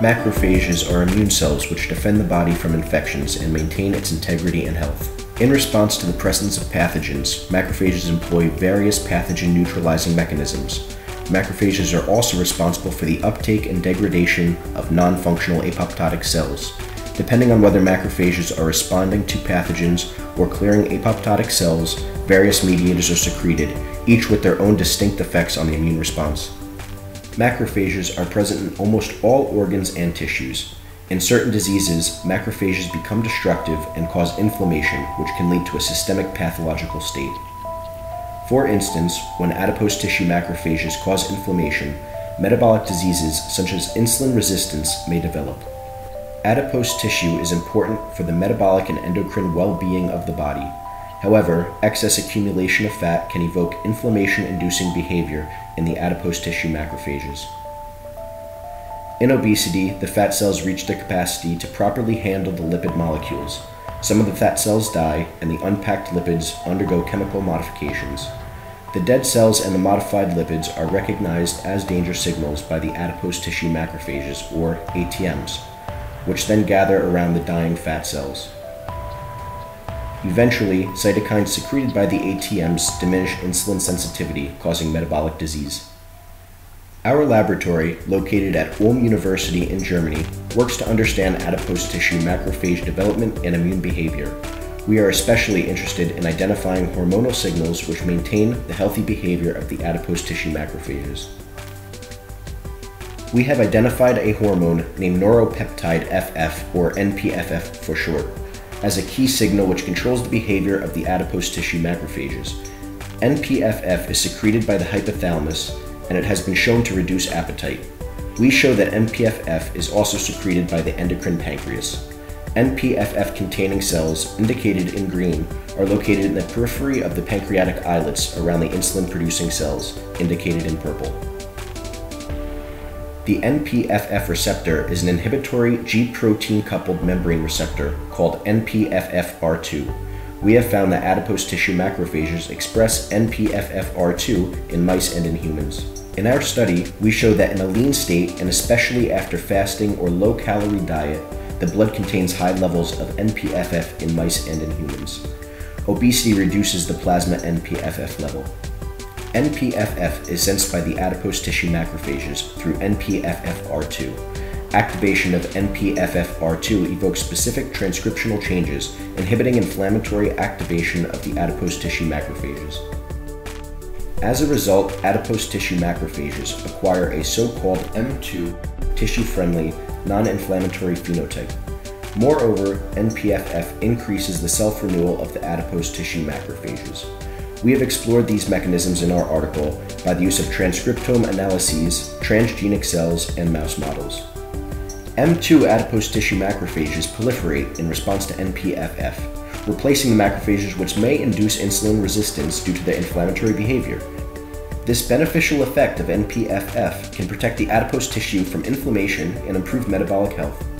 Macrophages are immune cells which defend the body from infections and maintain its integrity and health. In response to the presence of pathogens, macrophages employ various pathogen neutralizing mechanisms. Macrophages are also responsible for the uptake and degradation of non functional apoptotic cells. Depending on whether macrophages are responding to pathogens or clearing apoptotic cells, various mediators are secreted, each with their own distinct effects on the immune response. Macrophages are present in almost all organs and tissues. In certain diseases, macrophages become destructive and cause inflammation, which can lead to a systemic pathological state. For instance, when adipose tissue macrophages cause inflammation, metabolic diseases such as insulin resistance may develop. Adipose tissue is important for the metabolic and endocrine well being of the body. However, excess accumulation of fat can evoke inflammation inducing behavior in the adipose tissue macrophages. In obesity, the fat cells reach their capacity to properly handle the lipid molecules. Some of the fat cells die, and the unpacked lipids undergo chemical modifications. The dead cells and the modified lipids are recognized as danger signals by the adipose tissue macrophages, or ATMs, which then gather around the dying fat cells. Eventually, cytokines secreted by the ATMs diminish insulin sensitivity, causing metabolic disease. Our laboratory, located at Ulm University in Germany, works to understand adipose tissue macrophage development and immune behavior. We are especially interested in identifying hormonal signals which maintain the healthy behavior of the adipose tissue macrophages. We have identified a hormone named neuropeptide FF, or NPFF for short as a key signal which controls the behavior of the adipose tissue macrophages. NPFF is secreted by the hypothalamus and it has been shown to reduce appetite. We show that NPFF is also secreted by the endocrine pancreas. NPFF containing cells, indicated in green, are located in the periphery of the pancreatic islets around the insulin producing cells, indicated in purple. The NPFF receptor is an inhibitory G protein coupled membrane receptor called NPFFR2. We have found that adipose tissue macrophages express NPFFR2 in mice and in humans. In our study, we show that in a lean state, and especially after fasting or low calorie diet, the blood contains high levels of NPFF in mice and in humans. Obesity reduces the plasma NPFF level. NPFF is sensed by the adipose tissue macrophages through NPFFR2. Activation of NPFFR2 evokes specific transcriptional changes, inhibiting inflammatory activation of the adipose tissue macrophages. As a result, adipose tissue macrophages acquire a so called M2 tissue friendly, non inflammatory phenotype. Moreover, NPFF increases the self renewal of the adipose tissue macrophages. We have explored these mechanisms in our article by the use of transcriptome analyses, transgenic cells, and mouse models. M2 adipose tissue macrophages proliferate in response to NPFF, replacing the macrophages which may induce insulin resistance due to their inflammatory behavior. This beneficial effect of NPFF can protect the adipose tissue from inflammation and improve metabolic health.